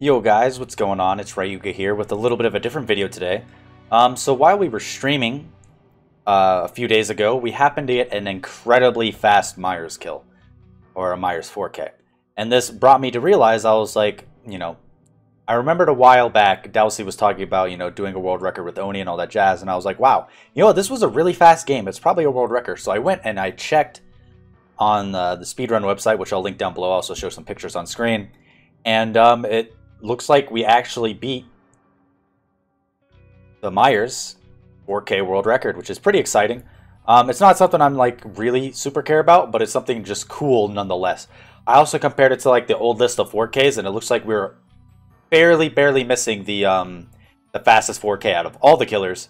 Yo guys, what's going on? It's Ryuga here with a little bit of a different video today. Um, so while we were streaming uh, a few days ago, we happened to get an incredibly fast Myers kill, or a Myers 4K. And this brought me to realize, I was like, you know, I remembered a while back, Dowsey was talking about, you know, doing a world record with Oni and all that jazz, and I was like, wow, you know what, this was a really fast game. It's probably a world record. So I went and I checked on uh, the speedrun website, which I'll link down below. I'll also show some pictures on screen. And um, it looks like we actually beat the Myers 4K world record, which is pretty exciting. Um, it's not something I'm like really super care about, but it's something just cool nonetheless. I also compared it to like the old list of 4Ks, and it looks like we are barely, barely missing the um, the fastest 4K out of all the killers.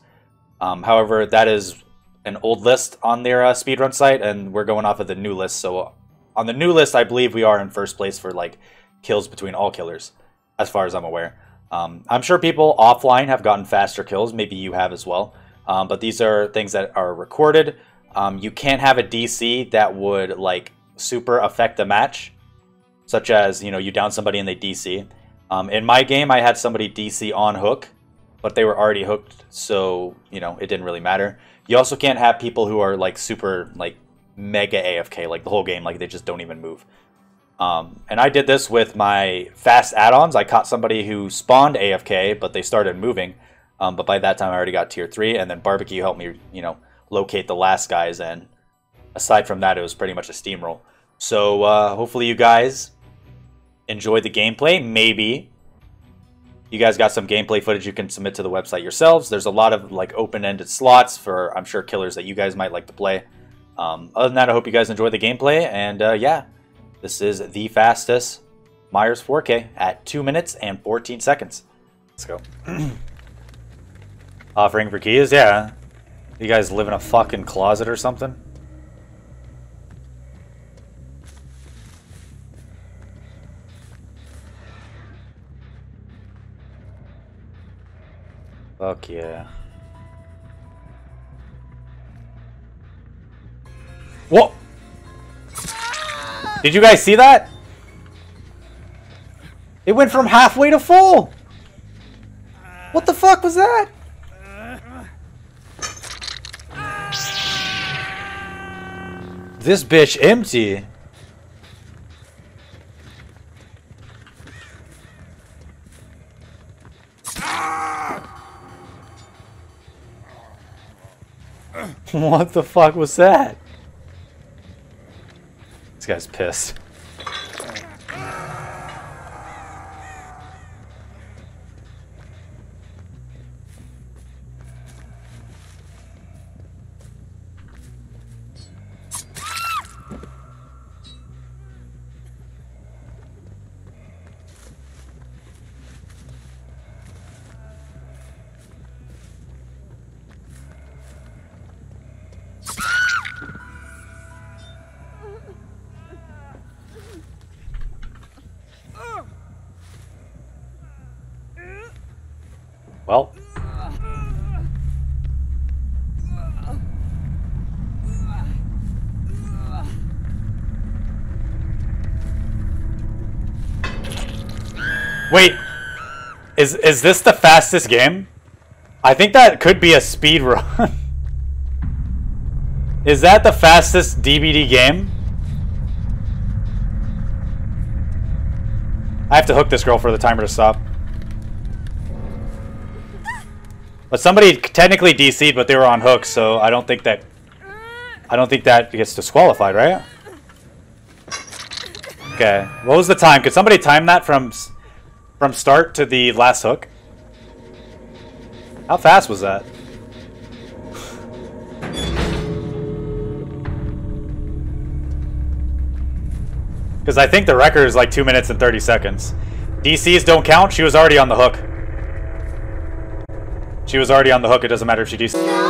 Um, however, that is an old list on their uh, speedrun site, and we're going off of the new list. So on the new list, I believe we are in first place for like kills between all killers as far as I'm aware. Um, I'm sure people offline have gotten faster kills. Maybe you have as well. Um, but these are things that are recorded. Um, you can't have a DC that would like super affect the match, such as you know you down somebody and they DC. Um, in my game, I had somebody DC on hook, but they were already hooked, so you know it didn't really matter. You also can't have people who are like super like mega AFK like the whole game, like they just don't even move. Um, and I did this with my fast add-ons. I caught somebody who spawned AFK, but they started moving. Um, but by that time, I already got tier three, and then barbecue helped me, you know, locate the last guys. And aside from that, it was pretty much a steamroll. So uh, hopefully, you guys enjoyed the gameplay. Maybe you guys got some gameplay footage you can submit to the website yourselves. There's a lot of like open-ended slots for I'm sure killers that you guys might like to play. Um, other than that, I hope you guys enjoy the gameplay, and uh, yeah. This is the fastest Myers 4K at 2 minutes and 14 seconds. Let's go. Offering for keys? Yeah. You guys live in a fucking closet or something? Fuck yeah. What? Did you guys see that? It went from halfway to full. What the fuck was that? This bitch empty. what the fuck was that? Guy's pissed. Well. Wait, is is this the fastest game? I think that could be a speed run. is that the fastest DBD game? I have to hook this girl for the timer to stop. But somebody technically DC'd, but they were on hook, so I don't think that... I don't think that gets disqualified, right? Okay. What was the time? Could somebody time that from from start to the last hook? How fast was that? Because I think the record is like 2 minutes and 30 seconds. DCs don't count. She was already on the hook. She was already on the hook. It doesn't matter if she DC.